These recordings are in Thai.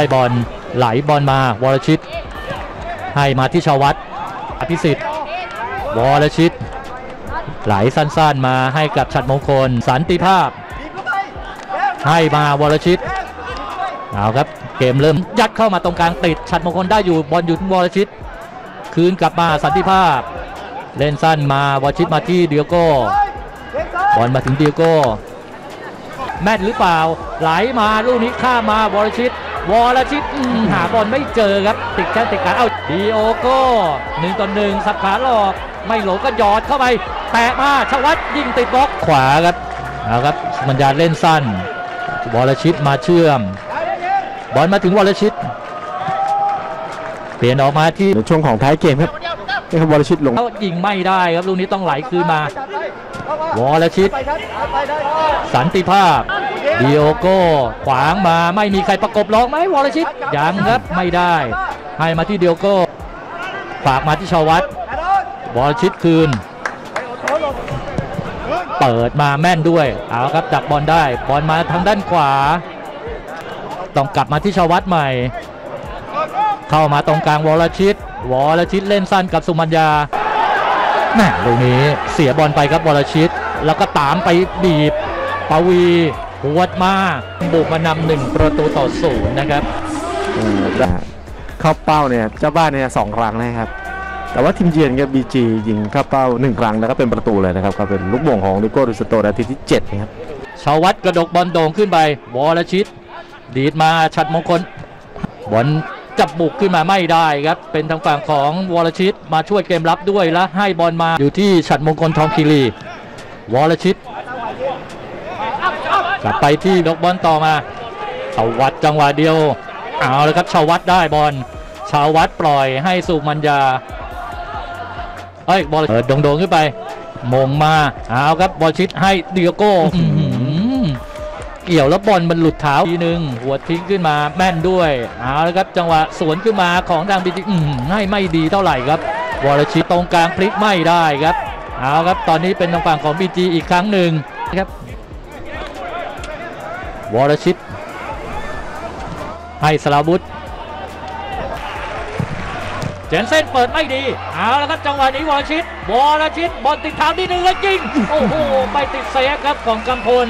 ได้บอลไหลบอลมาวรชิต ให้มาที่ชาวัตอภิสิทธิ์วรชิต ไหลสั้นๆมาให้กับฉัดมงคลสันติภาพ ให้มาวรชิตเอาครับเกมเริ่มยัดเข้ามาตรงกลางติดฉัดมงคลได้อยู่บอลอยู่ที่วรชิต คืนกลับมาสันติภาพ เล่นสั้นมาวรชิตมาที่เดียโก้บอลมาถึงเดียโก้แม่นหรือเปล่า ไหลมาลูกนี้ข้ามมาวรชิต วรชิตอื้อหาบอลไม่เจอครับ ติดแข้งติดขาเอาดีโอโก้หนึ่งต่อหนึ่งสับขาหลอกไม่หลงก็หยอดเข้าไป แตะมาชวัตยิงติดบล็อกขวาครับเอาครับมันยาเล่นสั้นวรชิตมาเชื่อม บอลมาถึงวรชิต เปลี่ยนออกมาที่ในช่วงของท้ายเกมครับนี่ครับวรชิตลงเขายิงไม่ได้ครับลูกนี้ต้องไหลคืนมาวรชิต สันติภาพ ดิโอโก้ขวางมาไม่มีใครประกบล็อกไหมวรชิตยังครับไม่ได้ ให้มาที่ดิโอโก้ฝากมาที่สารัชวรชิตคืน เปิดมาแม่นด้วยเอาครับดักบอลได้บอลมาทางด้านขวา ต้องกลับมาที่สารัชใหม่ เข้ามาตรงกลางวรชิตวรชิตเล่นสั้นกับสุมัญญาแม่ลูกนี้เสียบอลไปครับวรชิตแล้วก็ตามไปบีบปวี หวดมาบุกมานำหนึ่งประตูต่อศูนย์นะครับอืมได้เข้าเป้าเนี่ยเจ้าบ้านเนี่ยสองครั้งนะครับ แต่ว่าทีมเยือนกับบีจียิงเข้าเป้าหนึ่งครั้งแล้วก็เป็นประตูเลยนะครับก็เป็นลูกโป่งของลิโก้ดุสโตนาทีที่เจ็ดนะครับชาวัตรกระดกบอลโด่งขึ้นไปวรชิต ดีดมาชัดมงคลบอลจับบุกขึ้นมาไม่ได้ครับ เป็นทางฝั่งของวรชิตมาช่วยเกมรับด้วยและให้บอลมาอยู่ที่ฉัดมงคลทองคีรีวรชิต กลับไปที่ดกบอลต่อมาชาวัตรจังหวะเดียวเอาเลยครับชาวัตรได้บอลชาวัตรปล่อยให้สุมัญญาเอ้ยบอลเปิดโด่งๆขึ้นไปมงมาเอาครับบอลชิดให้เดียโก้เกี่ยวแล้วบอลมันหลุดเท้าทีหนึ่งหัวทิ้งขึ้นมาแม่นด้วยเอาละครับจังหวะสวนขึ้นมาของทางบีจีอื้อหือให้ไม่ดีเท่าไหร่ครับวรชิตตรงกลางพลิกไม่ได้ครับเอาครับตอนนี้เป็นทางฝั่งของบีจีอีกครั้งหนึ่งนะครับ วรชิต ให้สลาวุธเจนเซ่นเปิดไม่ดีเอาละครับจังหวะนี้วรชิตวรชิตบอลติดเท้าที่หนึ่งแล้วยิงโอ้โหไปติดเซฟครับของกำพล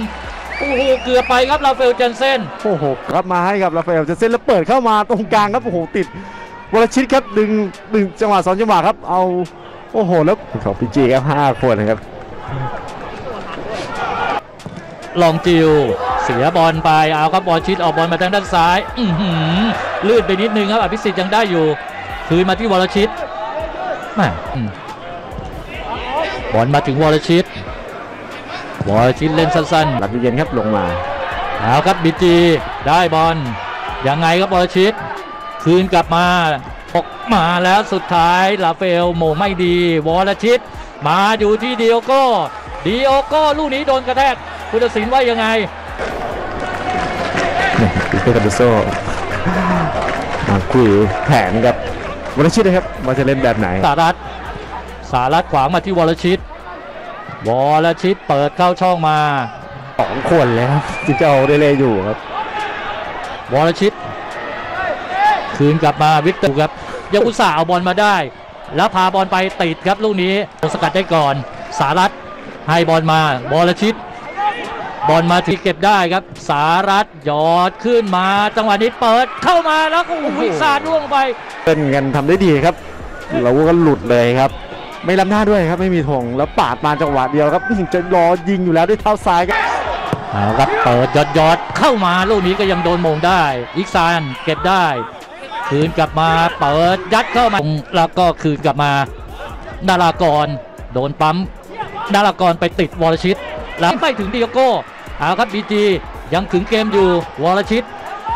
โอ้โหเกือบไปครับราฟาเอลเจนเซ่นโอ้โหกลับมาให้กับราฟาเอลเจเซนแล้วเปิดเข้ามาตรงกลางครับโอ้โหติดวรชิตครับดึงดึงจังหวะสองจังหวะครับเอาโอ้โหแล้วของพีจีครับห้าคนนะครับลองจิวเสียบอลไปเอาครับบอลชิดออกบอลมาทางด้านซ้ายอือหือลื่นไปนิดนึงครับอภิสิทธิ์ยังได้อยู่ คืนมาที่วรชิตแม่อืมบอลมาถึงวรชิตวรชิตเล่นสั้นๆหลับเย็นครับลงมาเอาครับบีจีได้บอลยังไงครับบอลชิต คืนกลับมาออกมาแล้วสุดท้ายลาเฟลโมงไม่ดีวอลชิต มาอยู่ที่ดิโอโก้ดิโอโก้ลูกนี้โดนกระแทกผู้ตัดสินว่ายังไงปิ เตอร์คาร์โดโซมาคุยแผนกับวรชิตนะครับว่าจะเล่นแบบไหนสารัชสารัชขวางมาที่วรชิตวรชิตเปิดเข้าช่องมาสองคนเลยครับที่จะเอาได้เลยอยู่ครับ วรชิต คืนกลับมาวิกเตอร์ครับยังอุตส่าห์เอาบอลมาได้ แล้วพาบอลไปติดครับลูกนี้สกัดได้ก่อน สารัชให้บอลมาวรชิต บอลมาที่เก็บได้ครับ สารัชหยอดขึ้นมาจังหวะนี้เปิดเข้ามาแล้วก็วิสาดล่วงไปเล่นกันทำได้ดีครับ เราก็หลุดเลยครับ ไม่ล้ำหน้าด้วยครับไม่มีธงแล้วปาดมาจังหวะเดียวครับถึงจะรอยิงอยู่แล้วด้วยเท้าซ้ายครับเอาครับเปิดยอดยอดเข้ามาลูกนี้ก็ยังโดนโมงได้ อีกซานเก็บได้ คืนกลับมาเปิดยัดเข้ามาแล้วก็คืนกลับมาดารากร โดนปั๊มดารากรไปติดวรชิต แล้วไปถึงดิโอโก้เอาครับบีจียังดึงเกมอยู่วรชิต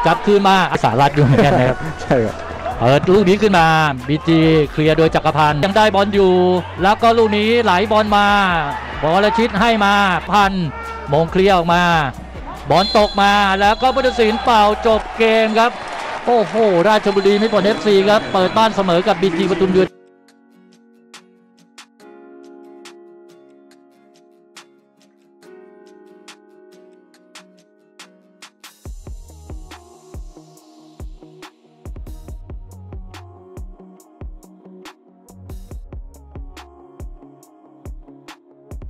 กลับคืนมาสารัชอยู่เหมือนกันนะครับใช่ครับเปิดลูกนี้ขึ้นมาบีจีเคลียร์โดยจักรพันธ์ยังได้บอลอยู่ แล้วก็ลูกนี้ไหลบอลมาวรชิตให้มาพันมงเคลียร์ออกมา บอลตกมาแล้วก็ผู้ตัดสินเป่าจบเกมครับ โอ้โห ราชบุรีมิตรผลเอฟซีครับ เปิดบ้านเสมอกับบีจีปทุมยูไนเต็ด